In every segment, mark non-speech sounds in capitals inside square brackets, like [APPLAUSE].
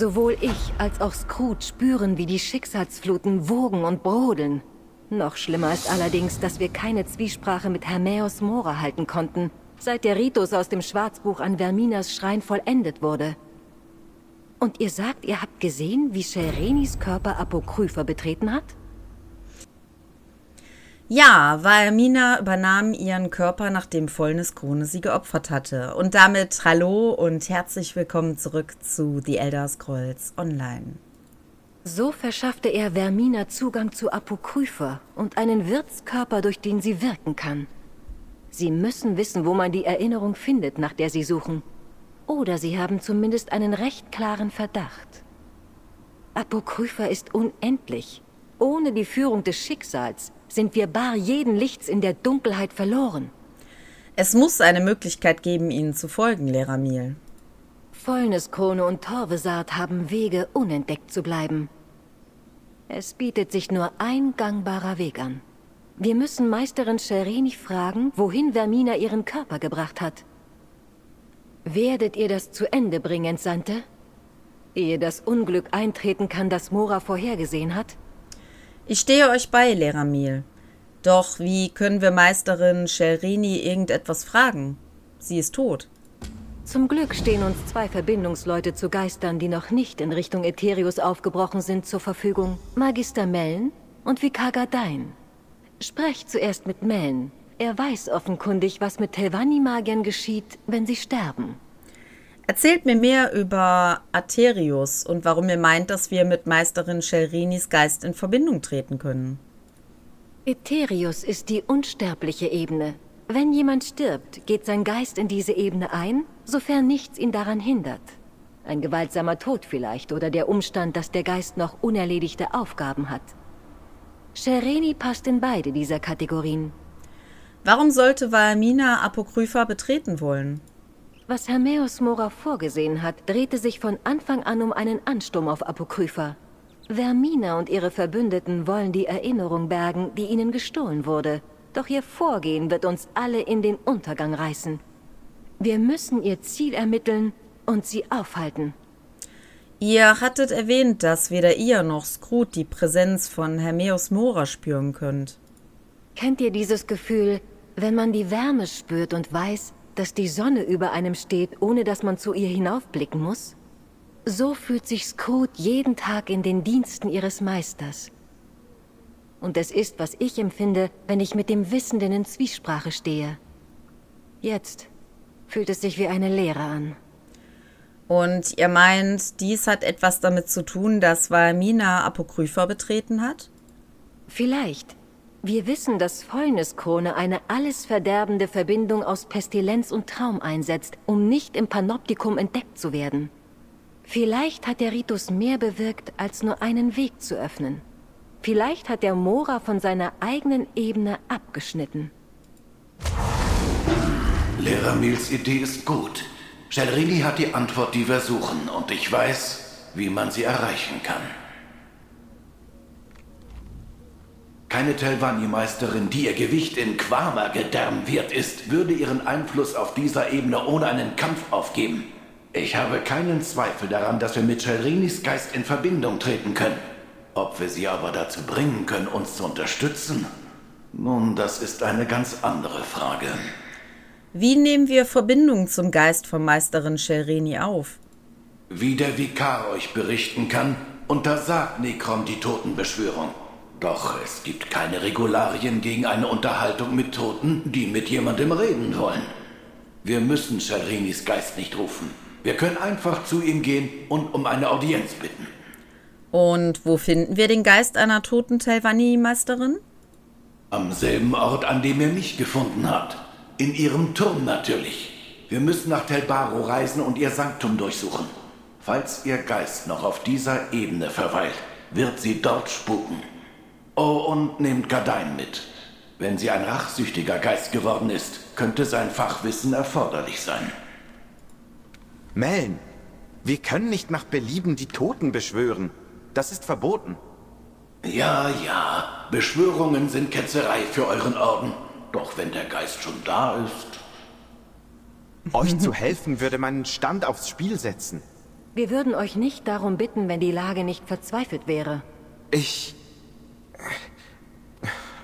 Sowohl ich als auch Scrooge spüren, wie die Schicksalsfluten wogen und brodeln. Noch schlimmer ist allerdings, dass wir keine Zwiesprache mit Hermäus Mora halten konnten, seit der Ritus aus dem Schwarzbuch an Verminas Schrein vollendet wurde. Und ihr sagt, ihr habt gesehen, wie Shelrenis Körper Apokrypha betreten hat? Ja, weil übernahm ihren Körper, nachdem Vollnis Krone sie geopfert hatte. Und damit hallo und herzlich willkommen zurück zu The Elder Scrolls Online. So verschaffte er Vermina Zugang zu Apokrypha und einen Wirtskörper, durch den sie wirken kann. Sie müssen wissen, wo man die Erinnerung findet, nach der sie suchen. Oder sie haben zumindest einen recht klaren Verdacht. Apokrypha ist unendlich. Ohne die Führung des Schicksals sind wir bar jeden Lichts in der Dunkelheit verloren. Es muss eine Möglichkeit geben, ihnen zu folgen, Lehrer Miel. Fäulniskrone und Torvesart haben Wege, unentdeckt zu bleiben. Es bietet sich nur ein gangbarer Weg an. Wir müssen Meisterin Scherini fragen, wohin Vermina ihren Körper gebracht hat. Werdet ihr das zu Ende bringen, Entsandte? Ehe das Unglück eintreten kann, das Mora vorhergesehen hat? Ich stehe euch bei, Lehrer Miel. Doch wie können wir Meisterin Scherini irgendetwas fragen? Sie ist tot. Zum Glück stehen uns zwei Verbindungsleute zu Geistern, die noch nicht in Richtung Ethereus aufgebrochen sind, zur Verfügung. Magister Mellen und Vikar Gardein. Sprecht zuerst mit Mellen. Er weiß offenkundig, was mit Telvanni-Magiern geschieht, wenn sie sterben. Erzählt mir mehr über Atherius und warum ihr meint, dass wir mit Meisterin Shelrinis Geist in Verbindung treten können. Aetherius ist die unsterbliche Ebene. Wenn jemand stirbt, geht sein Geist in diese Ebene ein, sofern nichts ihn daran hindert. Ein gewaltsamer Tod vielleicht oder der Umstand, dass der Geist noch unerledigte Aufgaben hat. Shereni passt in beide dieser Kategorien. Warum sollte Valmina Apokrypha betreten wollen? Was Hermäus Mora vorgesehen hat, drehte sich von Anfang an um einen Ansturm auf Apokrypha. Vermina und ihre Verbündeten wollen die Erinnerung bergen, die ihnen gestohlen wurde. Doch ihr Vorgehen wird uns alle in den Untergang reißen. Wir müssen ihr Ziel ermitteln und sie aufhalten. Ihr hattet erwähnt, dass weder ihr noch Skrut die Präsenz von Hermäus Mora spüren könnt. Kennt ihr dieses Gefühl, wenn man die Wärme spürt und weiß, dass die Sonne über einem steht, ohne dass man zu ihr hinaufblicken muss? So fühlt sich Scrooge jeden Tag in den Diensten ihres Meisters. Und es ist, was ich empfinde, wenn ich mit dem Wissenden in Zwiesprache stehe. Jetzt fühlt es sich wie eine Lehre an. Und ihr meint, dies hat etwas damit zu tun, dass Valmina Apokrypha betreten hat? Vielleicht. Wir wissen, dass Fäulniskrone eine alles verderbende Verbindung aus Pestilenz und Traum einsetzt, um nicht im Panoptikum entdeckt zu werden. Vielleicht hat der Ritus mehr bewirkt, als nur einen Weg zu öffnen. Vielleicht hat der Mora von seiner eigenen Ebene abgeschnitten. Lehrer Mills Idee ist gut. Shelrini hat die Antwort, die wir suchen, und ich weiß, wie man sie erreichen kann. Keine Telvanni-Meisterin, die ihr Gewicht in Quama gedärmt wird ist, würde ihren Einfluss auf dieser Ebene ohne einen Kampf aufgeben. Ich habe keinen Zweifel daran, dass wir mit Shelrinis Geist in Verbindung treten können. Ob wir sie aber dazu bringen können, uns zu unterstützen? Nun, das ist eine ganz andere Frage. Wie nehmen wir Verbindung zum Geist von Meisterin Shelrini auf? Wie der Vikar euch berichten kann, untersagt Nekrom die Totenbeschwörung. Doch es gibt keine Regularien gegen eine Unterhaltung mit Toten, die mit jemandem reden wollen. Wir müssen Shalrinis Geist nicht rufen. Wir können einfach zu ihm gehen und um eine Audienz bitten. Und wo finden wir den Geist einer toten Telvanni-Meisterin? Am selben Ort, an dem er mich gefunden hat. In ihrem Turm natürlich. Wir müssen nach Telbaro reisen und ihr Sanktum durchsuchen. Falls ihr Geist noch auf dieser Ebene verweilt, wird sie dort spuken. Oh, und nehmt Gardein mit. Wenn sie ein rachsüchtiger Geist geworden ist, könnte sein Fachwissen erforderlich sein. Mellen, wir können nicht nach Belieben die Toten beschwören. Das ist verboten. Ja, ja, Beschwörungen sind Ketzerei für euren Orden. Doch wenn der Geist schon da ist. Euch zu helfen würde meinen Stand aufs Spiel setzen. Wir würden euch nicht darum bitten, wenn die Lage nicht verzweifelt wäre. Ich...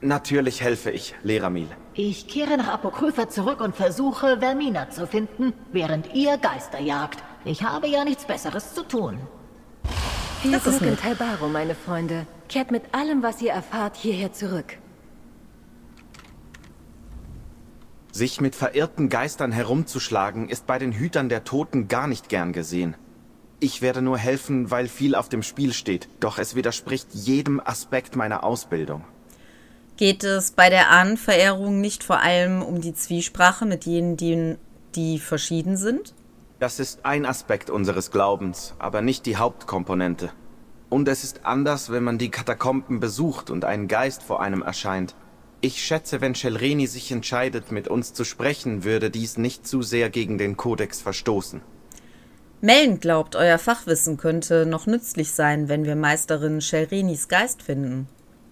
Natürlich helfe ich, Leramil. Ich kehre nach Apokrypha zurück und versuche, Vermina zu finden, während ihr Geister jagt. Ich habe ja nichts Besseres zu tun. Viel Glück in Talbaro, meine Freunde. Kehrt mit allem, was ihr erfahrt, hierher zurück. Sich mit verirrten Geistern herumzuschlagen, ist bei den Hütern der Toten gar nicht gern gesehen. Ich werde nur helfen, weil viel auf dem Spiel steht, doch es widerspricht jedem Aspekt meiner Ausbildung. Geht es bei der Ahnenverehrung nicht vor allem um die Zwiesprache mit jenen, die, die verschieden sind? Das ist ein Aspekt unseres Glaubens, aber nicht die Hauptkomponente. Und es ist anders, wenn man die Katakomben besucht und ein Geist vor einem erscheint. Ich schätze, wenn Shelreni sich entscheidet, mit uns zu sprechen, würde dies nicht zu sehr gegen den Kodex verstoßen. Mellen glaubt, euer Fachwissen könnte noch nützlich sein, wenn wir Meisterin Shelrenis Geist finden.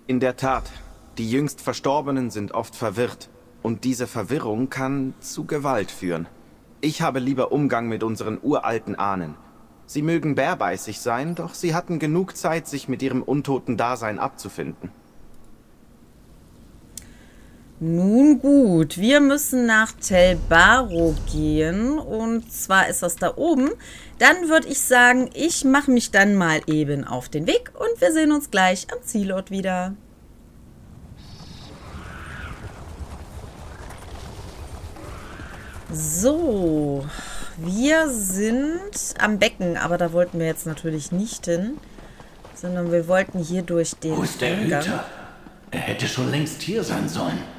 In der Tat, die jüngst Verstorbenen sind oft verwirrt, und diese Verwirrung kann zu Gewalt führen. Ich habe lieber Umgang mit unseren uralten Ahnen. Sie mögen bärbeißig sein, doch sie hatten genug Zeit, sich mit ihrem untoten Dasein abzufinden. Nun gut, wir müssen nach Tel Baro gehen und zwar ist das da oben. Dann würde ich sagen, ich mache mich dann mal eben auf den Weg und wir sehen uns gleich am Zielort wieder. So, wir sind am Becken, aber da wollten wir jetzt natürlich nicht hin, sondern wir wollten hier durch den Wo ist der Eingang. Hüter? Er hätte schon längst hier sein sollen.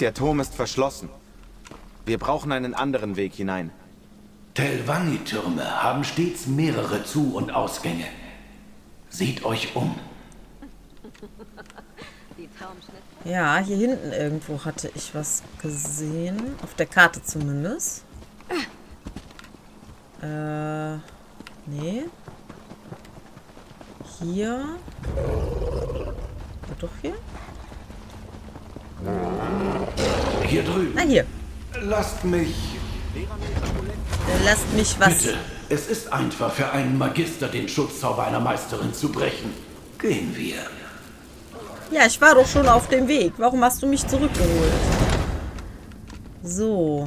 Der Turm ist verschlossen. Wir brauchen einen anderen Weg hinein. Telvanni-Türme haben stets mehrere Zu- und Ausgänge. Seht euch um. Ja, hier hinten irgendwo hatte ich was gesehen. Auf der Karte zumindest. Äh, nee. Hier. War doch hier? Hier drüben. Na, hier. Lasst mich. Äh, Lasst mich was... Bitte. Es ist einfach für einen Magister, den Schutzzauber einer Meisterin zu brechen. Gehen wir. Ja, ich war doch schon auf dem Weg. Warum hast du mich zurückgeholt? So.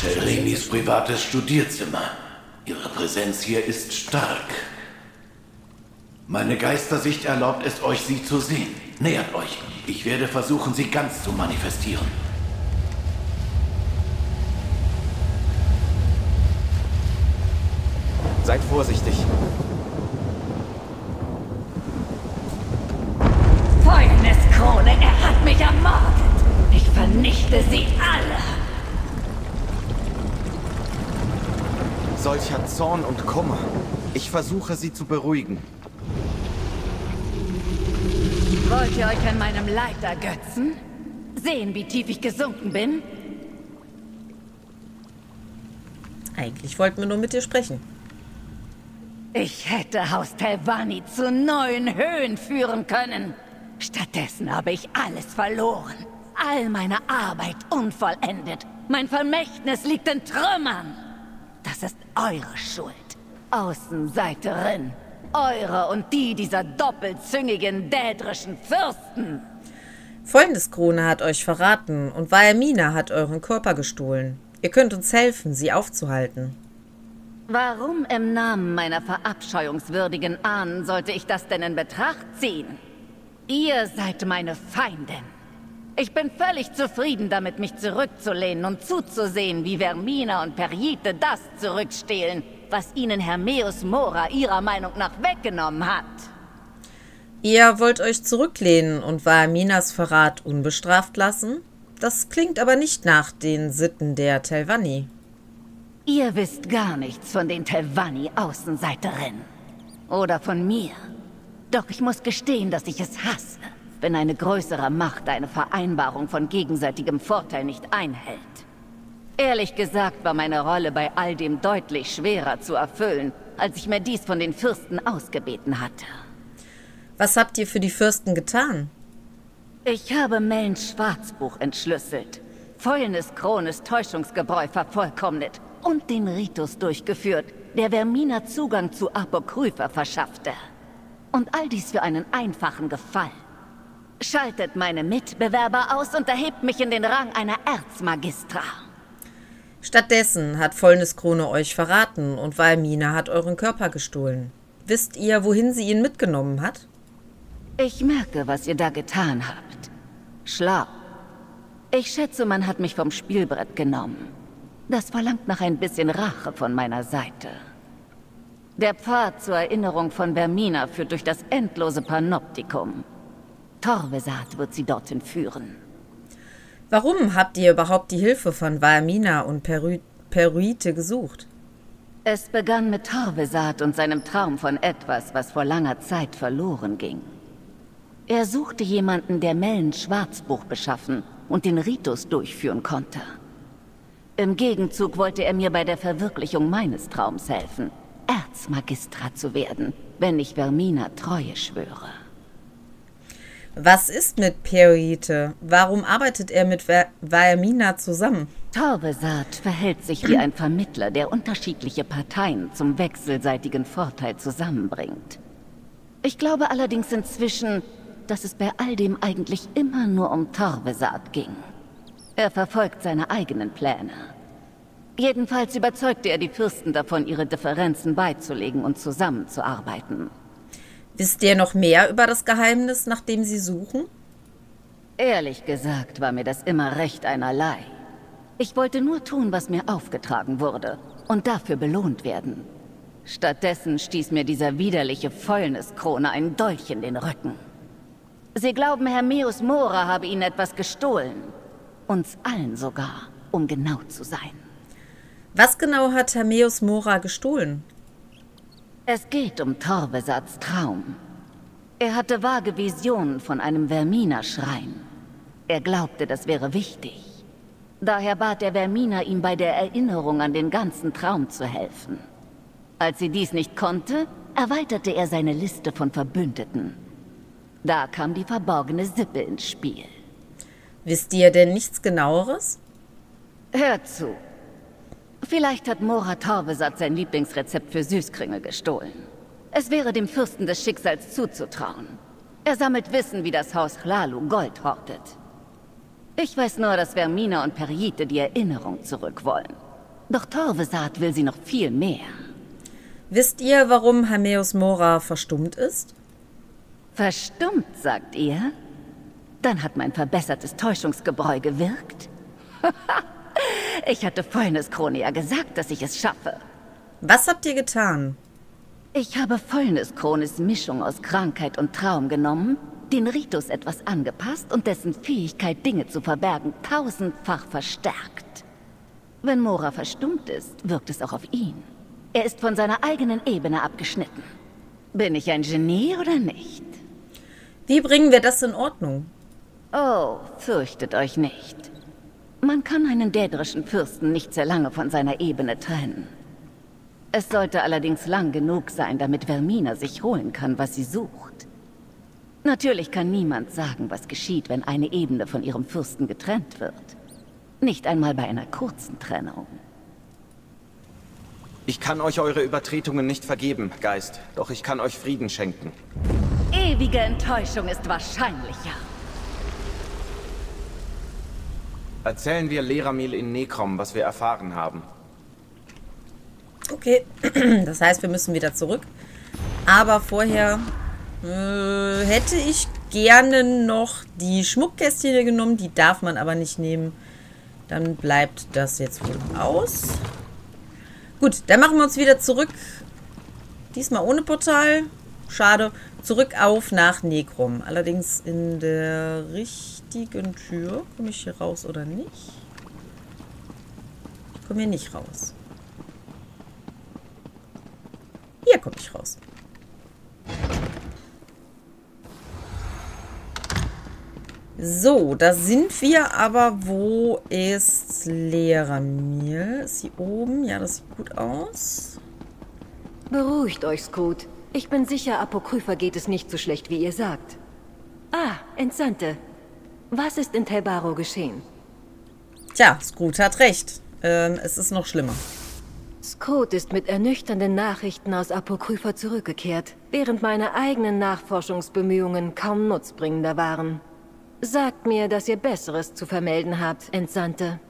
Shelrenis privates Studierzimmer. Ihre Präsenz hier ist stark. Meine Geistersicht erlaubt es euch, sie zu sehen. Nähert euch. Ich werde versuchen, sie ganz zu manifestieren. Seid vorsichtig. Fäulniskrone, er hat mich ermordet. Ich vernichte sie alle. Solcher Zorn und Kummer. Ich versuche, sie zu beruhigen. Wollt ihr euch an meinem Leid ergötzen? Sehen, wie tief ich gesunken bin? Eigentlich wollten wir nur mit dir sprechen. Ich hätte Haus Telvanni zu neuen Höhen führen können. Stattdessen habe ich alles verloren. All meine Arbeit unvollendet. Mein Vermächtnis liegt in Trümmern. Das ist eure Schuld. Außenseiterin. Eure und die dieser doppelzüngigen, dädrischen Fürsten. Freundeskrone hat euch verraten und Vaermina hat euren Körper gestohlen. Ihr könnt uns helfen, sie aufzuhalten. Warum im Namen meiner verabscheuungswürdigen Ahnen sollte ich das denn in Betracht ziehen? Ihr seid meine Feindin. Ich bin völlig zufrieden damit, mich zurückzulehnen und zuzusehen, wie Vermina und Periite das zurückstehlen, was ihnen Hermeus Mora ihrer Meinung nach weggenommen hat. Ihr wollt euch zurücklehnen und Vaerminas Verrat unbestraft lassen? Das klingt aber nicht nach den Sitten der Telvanni. Ihr wisst gar nichts von den Telvanni-Außenseiterinnen. Oder von mir. Doch ich muss gestehen, dass ich es hasse, wenn eine größere Macht eine Vereinbarung von gegenseitigem Vorteil nicht einhält. Ehrlich gesagt war meine Rolle bei all dem deutlich schwerer zu erfüllen, als ich mir dies von den Fürsten ausgebeten hatte. Was habt ihr für die Fürsten getan? Ich habe Mellens Schwarzbuch entschlüsselt, Fäulnis Krones Täuschungsgebräu vervollkommnet und den Ritus durchgeführt, der Vermina Zugang zu Apokrypha verschaffte. Und all dies für einen einfachen Gefallen. Schaltet meine Mitbewerber aus und erhebt mich in den Rang einer Erzmagistra. Stattdessen hat Fäulniskrone euch verraten und Valmina hat euren Körper gestohlen. Wisst ihr, wohin sie ihn mitgenommen hat? Ich merke, was ihr da getan habt. Schlau. Ich schätze, man hat mich vom Spielbrett genommen. Das verlangt nach ein bisschen Rache von meiner Seite. Der Pfad zur Erinnerung von Vermina führt durch das endlose Panoptikum. Torvesat wird sie dorthin führen. Warum habt ihr überhaupt die Hilfe von Valmina und Peru Peruite gesucht? Es begann mit Torvesat und seinem Traum von etwas, was vor langer Zeit verloren ging. Er suchte jemanden, der Mellens Schwarzbuch beschaffen und den Ritus durchführen konnte. Im Gegenzug wollte er mir bei der Verwirklichung meines Traums helfen, Erzmagistrat zu werden, wenn ich Vermina Treue schwöre. Was ist mit Peruite? Warum arbeitet er mit Valmina zusammen? Torvesat verhält sich wie ein Vermittler, der unterschiedliche Parteien zum wechselseitigen Vorteil zusammenbringt. Ich glaube allerdings inzwischen, dass es bei all dem eigentlich immer nur um Torvesat ging. Er verfolgt seine eigenen Pläne. Jedenfalls überzeugte er die Fürsten davon, ihre Differenzen beizulegen und zusammenzuarbeiten. Wisst ihr noch mehr über das Geheimnis, nach dem sie suchen? Ehrlich gesagt war mir das immer recht einerlei. Ich wollte nur tun, was mir aufgetragen wurde und dafür belohnt werden. Stattdessen stieß mir dieser widerliche Fäulniskrone einen Dolch in den Rücken. Sie glauben, Hermeus Mora habe ihnen etwas gestohlen. Uns allen sogar, um genau zu sein. Was genau hat Hermeus Mora gestohlen? Es geht um Torvesats Traum. Er hatte vage Visionen von einem Vermina-Schrein. Er glaubte, das wäre wichtig. Daher bat er Vermina, ihm bei der Erinnerung an den ganzen Traum zu helfen. Als sie dies nicht konnte, erweiterte er seine Liste von Verbündeten. Da kam die verborgene Sippe ins Spiel. Wisst ihr denn nichts genaueres? Hör zu. Vielleicht hat Mora Torvesat sein Lieblingsrezept für Süßkringel gestohlen. Es wäre dem Fürsten des Schicksals zuzutrauen. Er sammelt Wissen, wie das Haus Chlalu Gold hortet. Ich weiß nur, dass Vermina und Periite die Erinnerung zurück wollen. Doch Torvesat will sie noch viel mehr. Wisst ihr, warum Hermeus Mora verstummt ist? Verstummt, sagt ihr? Dann hat mein verbessertes Täuschungsgebräu gewirkt? [LAUGHS] ich hatte Fäulniskrone ja gesagt, dass ich es schaffe. Was habt ihr getan? Ich habe Fäulniskrones Mischung aus Krankheit und Traum genommen, den Ritus etwas angepasst und dessen Fähigkeit, Dinge zu verbergen, tausendfach verstärkt. Wenn Mora verstummt ist, wirkt es auch auf ihn. Er ist von seiner eigenen Ebene abgeschnitten. Bin ich ein Genie oder nicht? Wie bringen wir das in Ordnung? Oh, fürchtet euch nicht. Man kann einen dädrischen Fürsten nicht sehr lange von seiner Ebene trennen. Es sollte allerdings lang genug sein, damit Vermina sich holen kann, was sie sucht. Natürlich kann niemand sagen, was geschieht, wenn eine Ebene von ihrem Fürsten getrennt wird. Nicht einmal bei einer kurzen Trennung. Ich kann euch eure Übertretungen nicht vergeben, Geist, doch ich kann euch Frieden schenken. Ewige Enttäuschung ist wahrscheinlicher. Erzählen wir Leramil in Nekrom, was wir erfahren haben. Okay, [CLEARS THROAT] das heißt, wir müssen wieder zurück. Aber vorher äh, hätte ich gerne noch die Schmuckkästchen hier genommen. Die darf man aber nicht nehmen. Dann bleibt das jetzt wohl aus. Gut, dann machen wir uns wieder zurück. Diesmal ohne Portal. Schade. Zurück auf nach Nekrom. Allerdings in der richtigen Tür. Komme ich hier raus oder nicht? Ich komme hier nicht raus. Hier komme ich raus. So, da sind wir, aber wo ist Leramil? Ist sie oben? Ja, das sieht gut aus. Beruhigt euch, Scoot. Ich bin sicher, Apokrypha geht es nicht so schlecht, wie ihr sagt. Ah, Entsandte. Was ist in Telbaro geschehen? Tja, Scoot hat recht. Ähm, es ist noch schlimmer. Scott ist mit ernüchternden Nachrichten aus Apokrypha zurückgekehrt, während meine eigenen Nachforschungsbemühungen kaum nutzbringender waren. Sagt mir, dass ihr Besseres zu vermelden habt, Entsandte.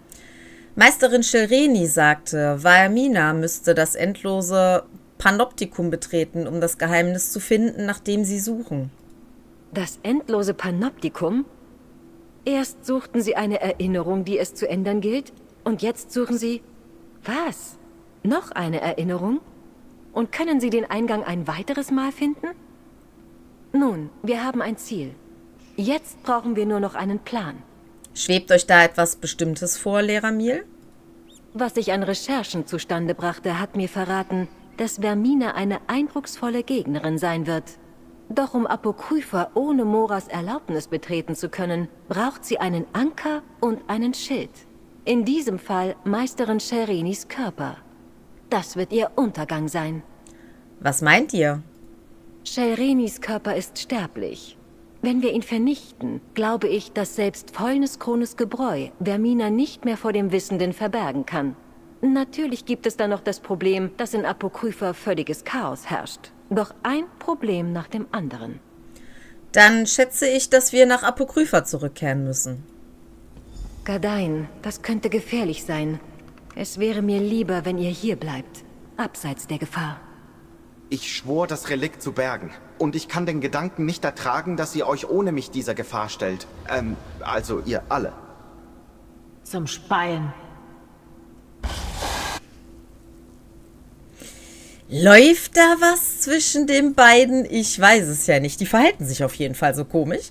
Meisterin Schereni sagte, Vaermina müsste das endlose Panoptikum betreten, um das Geheimnis zu finden, nach dem sie suchen. Das endlose Panoptikum? Erst suchten sie eine Erinnerung, die es zu ändern gilt, und jetzt suchen sie... Was? Noch eine Erinnerung? Und können sie den Eingang ein weiteres Mal finden? Nun, wir haben ein Ziel. Jetzt brauchen wir nur noch einen Plan. Schwebt euch da etwas Bestimmtes vor, Lehrer Miel? Was ich an Recherchen zustande brachte, hat mir verraten, dass Vermina eine eindrucksvolle Gegnerin sein wird. Doch um Apokrypha ohne Moras Erlaubnis betreten zu können, braucht sie einen Anker und einen Schild. In diesem Fall Meisterin Sherenis Körper. Das wird ihr Untergang sein. Was meint ihr? Sherenis Körper ist sterblich. Wenn wir ihn vernichten, glaube ich, dass selbst Fäulnis Krones Gebräu Vermina nicht mehr vor dem Wissenden verbergen kann. Natürlich gibt es da noch das Problem, dass in Apokrypha völliges Chaos herrscht. Doch ein Problem nach dem anderen. Dann schätze ich, dass wir nach Apokrypha zurückkehren müssen. Gardein, das könnte gefährlich sein. Es wäre mir lieber, wenn ihr hier bleibt, abseits der Gefahr. Ich schwor, das Relikt zu bergen. Und ich kann den Gedanken nicht ertragen, dass ihr euch ohne mich dieser Gefahr stellt. Ähm, also ihr alle. Zum Speien. Läuft da was zwischen den beiden? Ich weiß es ja nicht. Die verhalten sich auf jeden Fall so komisch.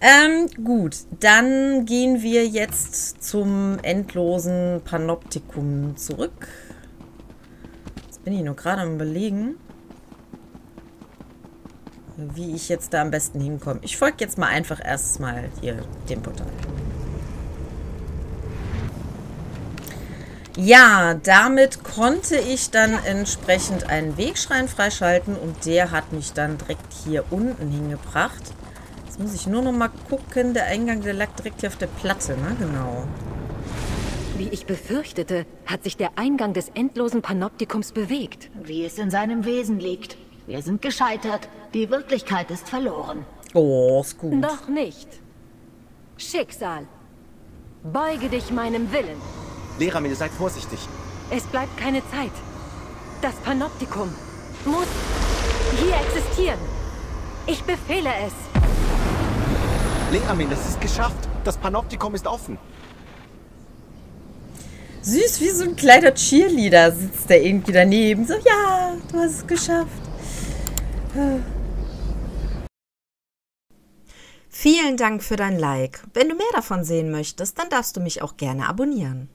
Ähm, gut, dann gehen wir jetzt zum endlosen Panoptikum zurück. Jetzt bin ich nur gerade am überlegen wie ich jetzt da am besten hinkomme. Ich folge jetzt mal einfach erstmal hier dem Portal. Ja, damit konnte ich dann entsprechend einen Wegschrein freischalten und der hat mich dann direkt hier unten hingebracht. Jetzt muss ich nur noch mal gucken, der Eingang, der lag direkt hier auf der Platte, ne? Genau. Wie ich befürchtete, hat sich der Eingang des endlosen Panoptikums bewegt. Wie es in seinem Wesen liegt. Wir sind gescheitert. Die Wirklichkeit ist verloren. Oh, ist gut. Noch nicht. Schicksal. Beuge dich meinem Willen. Lehrer, seid vorsichtig. Es bleibt keine Zeit. Das Panoptikum muss hier existieren. Ich befehle es. Lehramin, das ist geschafft. Das Panoptikum ist offen. Süß wie so ein kleiner Cheerleader sitzt der irgendwie daneben. So, ja, du hast es geschafft. Vielen Dank für dein Like. Wenn du mehr davon sehen möchtest, dann darfst du mich auch gerne abonnieren.